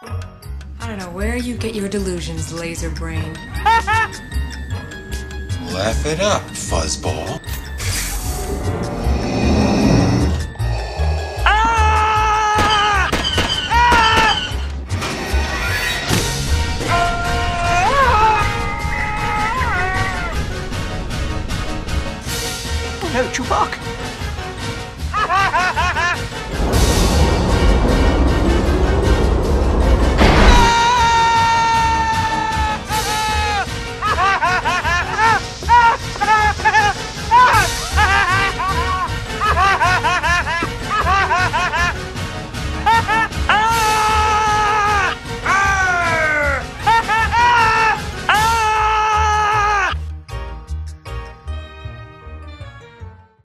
I don't know where you get your delusions, laser brain. Laugh it up, fuzzball. Ah! Ah! Ah! No, Chewbacca.